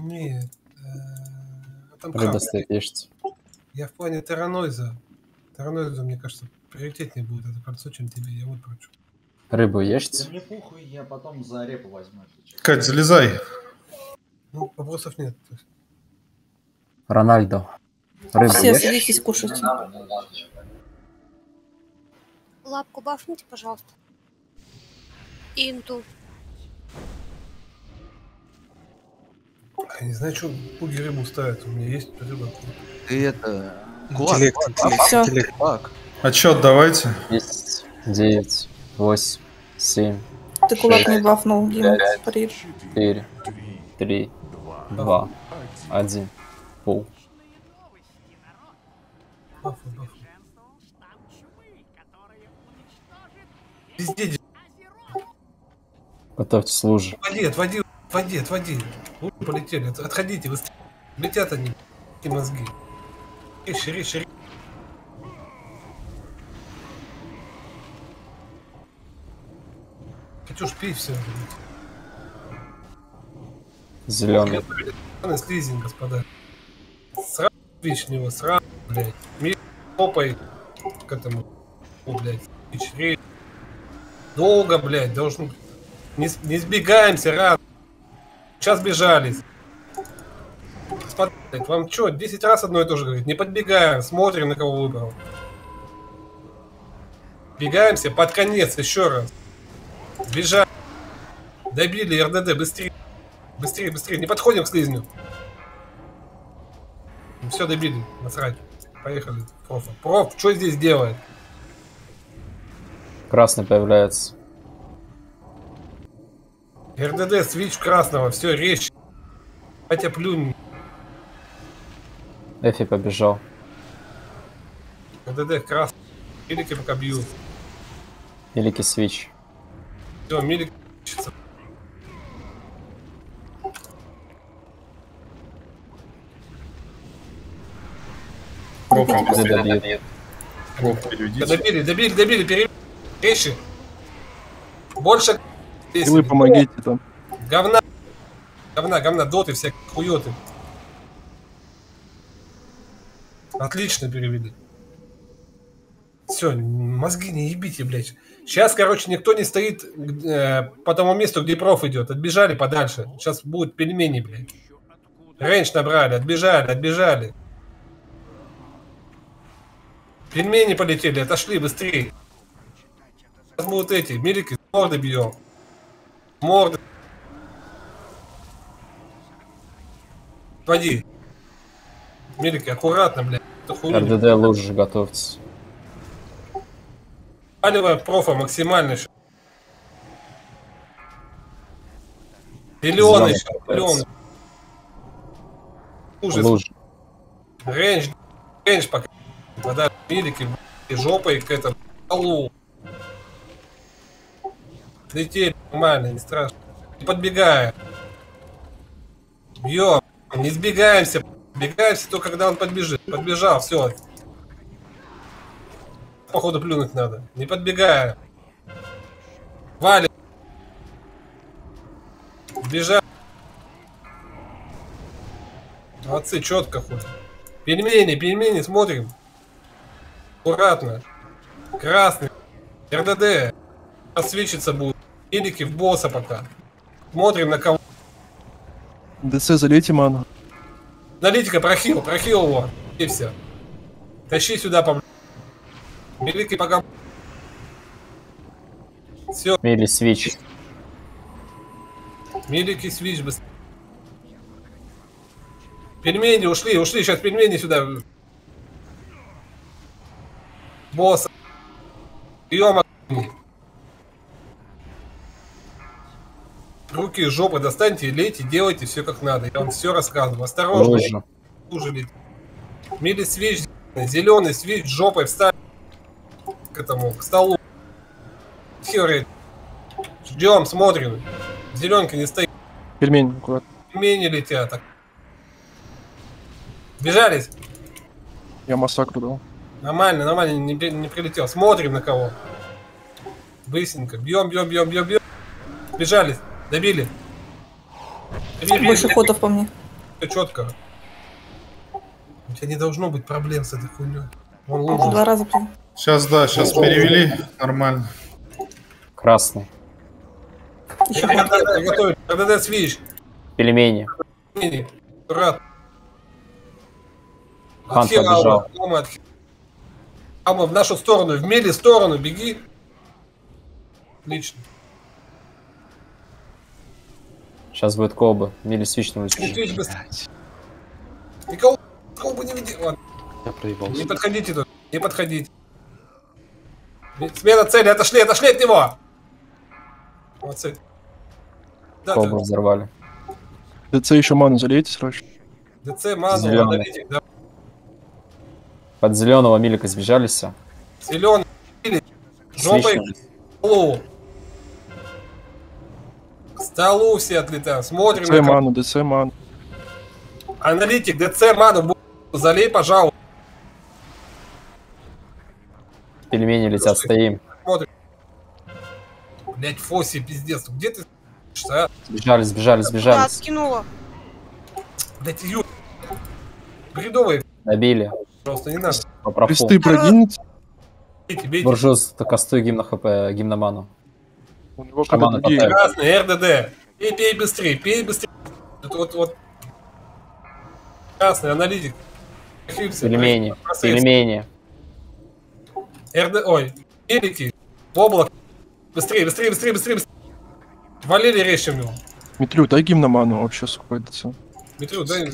Нет. э, Там Рыба как? стоит, ешьте. Я в плане Таранойза. Таранойза, мне кажется, приоритетнее будет это кольцо, чем тебе. Я вот прочу. Рыбу Да ешьте. мне похуй, я потом за репу возьму. Кать, залезай. Ну, вопросов нет. Рональдо. Рыбу Все ешь? садитесь кушать. Лапку бафните, пожалуйста. Инту. Я не знаю, что пуги рыбу ставят. У меня есть рыба. Ты это... Интеллект, интеллект. Всё. интеллект. Так. Отчет давайте. 10, 9, 8, 7, Ты кулак не бафнул, Дима. пять, При. 4, 3, 2, 1. Пул. Бафу, бафу. Везде де- Готовьте служи. Отводи, отводи, отводи, отводи. Лучше полетели. От- Отходите, вы летят они, эти мозги. Резче, резче. Хочу ж пить все. Зеленый. Слизень, господа. Сразу вич в него, сразу, блядь. Ми попой к этому. О, блядь. Долго, блядь, должен... Не, не сбегаемся, рад. Сейчас. Господа, блядь, вам что, 10 раз одно и то же говорит? Не подбегаем, смотрим, на кого выбрал. Бегаемся под конец, еще раз. Бежать. Добили РДД, быстрее. Быстрее, быстрее. Не подходим к слизню. Все добили. Насрать. Поехали. Профа. Проф, что здесь делает? Красный появляется. РДД, свич красного. Все, речь. Хотя плюнь. Эфи побежал. РДД красный. Милики пока бьют. Великий свич. Все, милик. РДД добьет. Проф переведите. Добили, добили, добили. Пере... Больше. И вы помогите там. Говна. Говна, говна, доты всякие хуёты. Отлично перевели. Все, мозги не ебите, блядь. Сейчас, короче, никто не стоит э, по тому месту, где проф идет. Отбежали подальше. Сейчас будут пельмени, блядь. Рейндж набрали, отбежали, отбежали. Пельмени полетели, отошли быстрее. Сейчас будут эти, милики, морды бьем. Морды. Води. Милики, аккуратно, блядь. РДД лучше готовьтесь. Палево профа максимально еще. Зеленый зеленый. Ужас. Луж. Рейндж, рейндж пока. Вода милики, и жопой к этому столу. Летели нормально, не страшно. Не подбегая. Бьем. Не сбегаемся. Сбегаемся только когда он подбежит. Подбежал, все. Походу плюнуть надо. Не подбегая. Вали. Бежать. Молодцы, четко ходят. Пельмени, пельмени, смотрим. Аккуратно. Красный. РДД. Освечиться будут. Велики в босса пока. Смотрим на кого. ДЦ залейте ману. Аналитика, прохил, прохил его. И все. Тащи сюда, по Великий пока. Все. Мили свич. Милики свич быстрее. Пельмени ушли, ушли, сейчас пельмени сюда. Босс. Прием. Руки из жопы достаньте, лейте, делайте все как надо. Я вам все рассказываю. Осторожно. Лужа лейте. Мили свич, зеленый свич жопой встать к этому, к столу. Все, Ждем, смотрим. Зеленка не стоит. Пельмень, аккуратно. Пельмени летят. Так. Бежались. Я массакру дал. Нормально, нормально, не, не прилетел. Смотрим на кого. Быстренько. Бьем, бьем, бьем, бьем, бьем. Бежались. Добили. Добили, Больше ходов по мне. четко. У тебя не должно быть проблем с этой хуйней. Вон Два лужа. раза прям. Сейчас, да, сейчас перевели. Нормально. Красный. РДД готовить. РДД свич. Пельмени. Пельмени. Аккуратно. Хан побежал. Алма, в нашу сторону, в мили сторону, беги. Отлично. Сейчас будет колба. Мили свич на Свич улице. быстро. Никого, никого бы не видел. Ладно. Я проебался. Не подходите тут, не подходите. Смена цели, отошли, отошли от него! Молодцы. Да, Колбу взорвали. ДЦ еще ману залейте срочно. ДЦ, ману, аналитик, да. Под зеленого милика сбежались. Зеленый, жопой Свечный. Столу. Все отлетают. Смотрим ДЦ ману, ДЦ ману. Аналитик, ДЦ, ману, залей, пожалуйста. Пельмени летят, стоим. Смотрим. Блять, Фоси, пиздец, где ты? Что? а? Сбежались, сбежались, Да, сбежались. откинула. Блять, Ю. Бредовый, Добили. просто не надо. Кресты бейте. Буржуз, кастуй гимн на хп, гимноману. У него Шамана другие. Красный, РДД. Пей, пей быстрее, пей быстрее. Вот, вот, вот. Красный, аналитик. Ошибся. Пельмени, пельмени. РД, ой, велики. Облак. Быстрее, быстрее, быстрее, быстрее, быстрее. Валерий резче в него. Митрю, дай гимн на ману вообще ДЦ. Дмитрий, дай.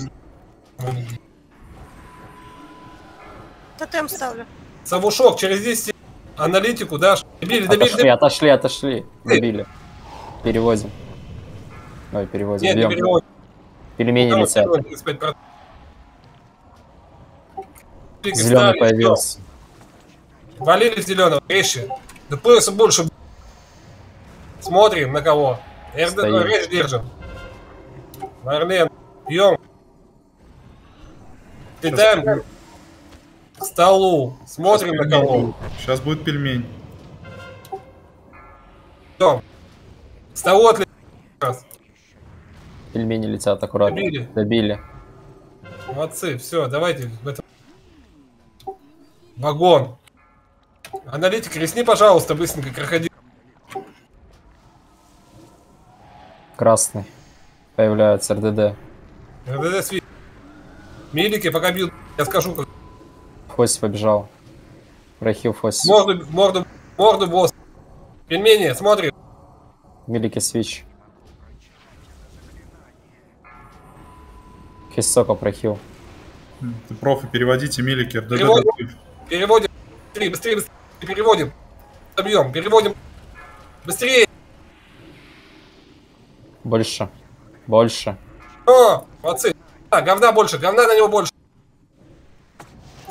Тотем ставлю. Савушок, через 10 аналитику дашь. Добили, добили, Отошли, добили. отошли, отошли. Добили. Перевозим. Ой, перевозим. Нет, не Бьем. переводим. Пельмени Там летят. 35%. Зеленый Встали, появился. Валили зеленого, резче. ДПС больше. Смотрим на кого. РД, речь держим. Марлен, пьем. Летаем к столу. Смотрим на кого. Сейчас будет пельмень. Пьем. К столу. Раз. Пельмени летят аккуратно. Добили. Добили. Молодцы, все, давайте в этом. Вагон. Аналитик, ресни, пожалуйста, быстренько крокодил. Красный. Появляется РДД. РДД сви- Милики, пока бьют, я скажу, как. Фоси побежал. Прохил Фоси. Морду, морду, морду босс. Пельмени, смотрим. Милики свич. Хиссока прохил. Ты профи переводите милики. РДД Переводим. готовь. Переводим. Быстрее, быстрее, быстрее. Переводим. Объем, переводим. Быстрее. Больше. Больше. О, молодцы. А, говна больше, говна на него больше.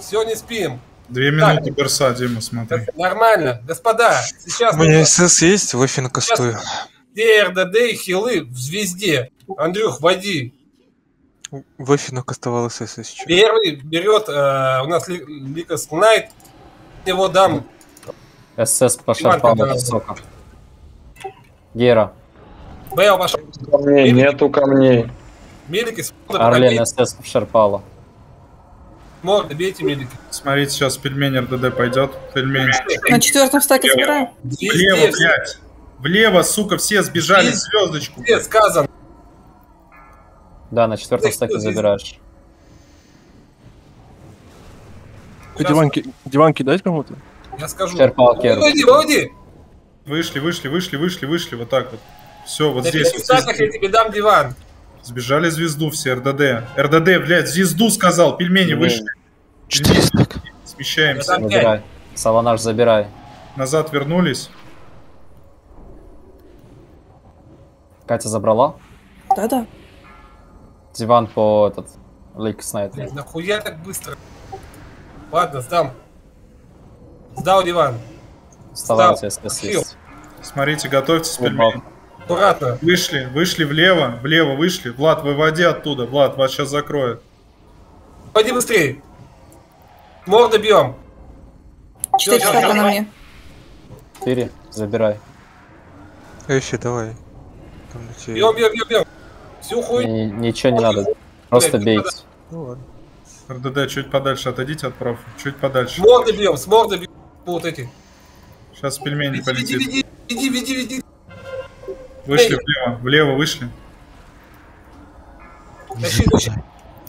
Все, не спим. Две Так. минуты перса, Дима, смотри. Нормально. Господа, сейчас... У меня СС есть, Вафи накастую. Где РДД и хилы в звезде? Андрюх, води. Вафи накастовал СС сейчас. Первый берет э, у нас Ли- Ликас Найт. Его дам. СС по шарпану Катаров. Хиссока. Гера. Бейл пошел. Камней, нету камней. Медики с Орлен СС шарпала. Морды, бейте медики. Смотрите, сейчас пельмень РДД пойдет. Пельмень. На четвертом стаке забираем. Влево, блядь. Влево, сука, все сбежали. Здесь. Звездочку. Где сказано? Да, на четвертом Здесь, стаке здесь. забираешь. Диванки, диванки дать кому-то? Я скажу. Черпал Керу. Выводи, выводи. Вышли, вышли, вышли, вышли, вышли. Вот так вот. Все, вот На здесь. Вот здесь. стаках я тебе дам диван. Сбежали звезду все, РДД. РДД, блядь, звезду сказал. Пельмени Пельмени. вышли. Четыре стака. Смещаемся. Забирай. Саланаш забирай. Назад вернулись. Катя забрала? Да-да. Диван по этот... Лейк Снайт. Нахуя так быстро? Ладно, сдам. Сдал диван. Есть. Смотрите, готовьтесь, пельмени. Аккуратно. Вышли, вышли влево, влево вышли. Влад, выводи оттуда. Влад, вас сейчас закроют. Пойди быстрее. Морды бьем. Четыре всё, на мне. Четыре. Забирай. Эфи, давай. Бьем, бьем, бьем, бьем. Всю. Ни- ничего не надо. Просто бейте. Ну ладно. РДД, чуть подальше отойдите от профа. Чуть подальше. Морды бьем, с морды бьем. Вот эти. Сейчас пельмени Веди, полетит. веди, веди, веди, веди. Вышли влево, влево вышли. Тащи.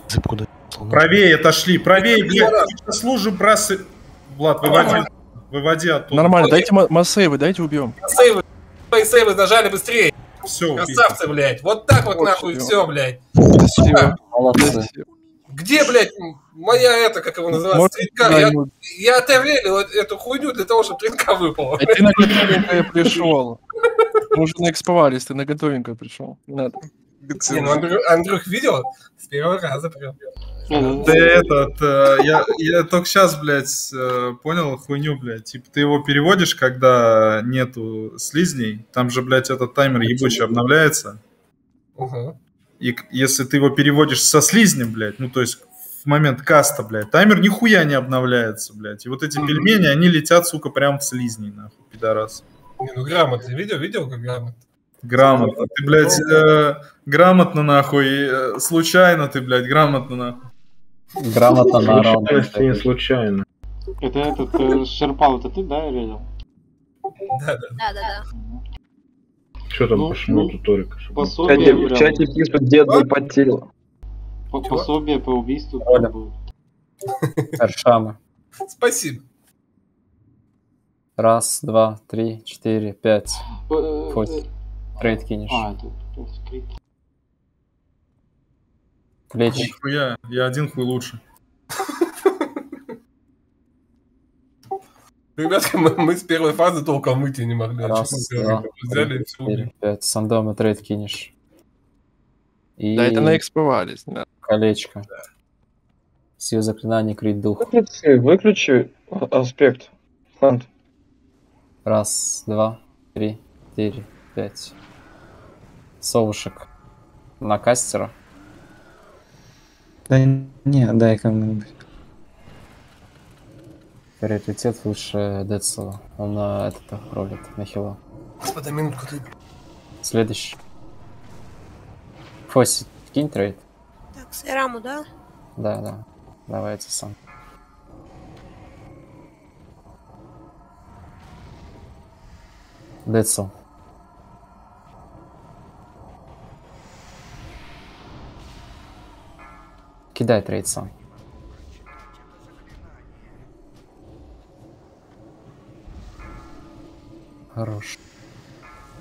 Зыб куда? Правее отошли, правее, блядь. Сейчас лужу брасы. Влад, выводи. Выводи оттуда. Нормально, дайте ма- массейвы, дайте убьем. Сейвы. Свои сейвы нажали быстрее. Все, Красавцы, блядь. Вот так вот Вот нахуй все, блядь. Спасибо. Молодцы. Где, блядь, моя это, как его называется, Может, тринка? Я, я отовелил эту хуйню для того, чтобы тринка выпала. А ты на готовенькое пришел. Мы уже наэксповались, ты на готовенькое пришел. Не надо. Не, ну Андрю- Андрюх видел? С первого раза прям. Ты этот, э, я, я только сейчас, блядь, э, понял хуйню, блядь. Типа ты его переводишь, когда нету слизней. Там же, блядь, этот таймер ебучий обновляется. Угу. И если ты его переводишь со слизнем, блядь, ну то есть в момент каста, блядь, таймер нихуя не обновляется, блядь. И вот эти пельмени, они летят, сука, прям в слизней, нахуй, пидорас. Не, ну грамотно. Видел, видел, как грамотно? Грамотно. Ты, блядь, э, грамотно, нахуй, э, случайно ты, блядь, грамотно, нахуй. Грамотно на раунд. Не случайно. Это этот э, Шерпал, это ты, да, Ирина? Да, да. Да, да, да. Что там Ну, по шмоту ну, Торика? В Пособие чате, в чате пишут, дед запотел. по- пособие по убийству. Аршамы. Спасибо. Раз, два, три, четыре, пять. Э, Хоть. э, Трейд кинешь. А, это скрит. Плечи. Нихуя, я один хуй лучше. Ребятки, мы, мы с первой фазы толком выйти не могли. А Раз, мы два, Взяли и три, все убили. пять. Сандом и трейд кинешь. И Да, это наэксповались. не надо. колечко. Сила заклинаний, крит дух. Выключи, выключи а- аспект. Хант. Раз, два, три, четыре, пять. Совушек. На кастера. Да не, дай кому-нибудь. Приоритет лучше Децела. Он на этот ролит, на хила. Господа, минутку ты. Следующий. Фосси, кинь trade. Так, Сайраму, да? Да, да. Давайте сам. Децл. Кидай trade сам. Хорош.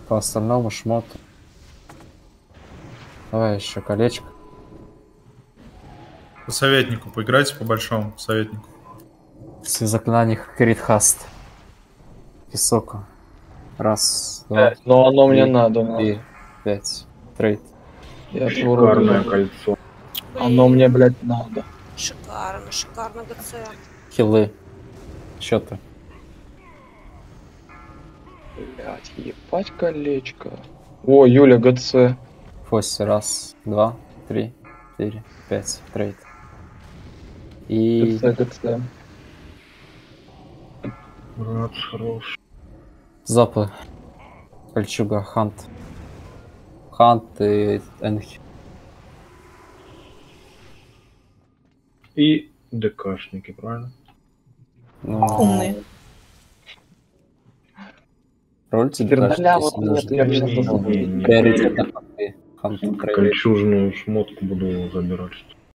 По остальному шмот. Давай еще колечко. По советнику, поиграйте по большому советнику. Все заклинания Критхаст. Песоку. Раз, два, Пять. Но оно мне три, надо, надо. четыре, пять. Трейд. Я Шикарное кольцо. Оно мне, блядь, надо. Шикарно, шикарно, ГЦ. Хилы. Счеты. Блядь, ебать колечко. О, Юля, ГЦ. Фосси. Раз, два, три, четыре, пять. Трейд. И ГЦ, ГЦ. Рад, хорош. запы. Кольчуга, Хант. Хант и Энхи. И ДКшники, правильно? Умные. Роль если вот нет, нужно я Не, не. Кольчужную шмотку буду забирать.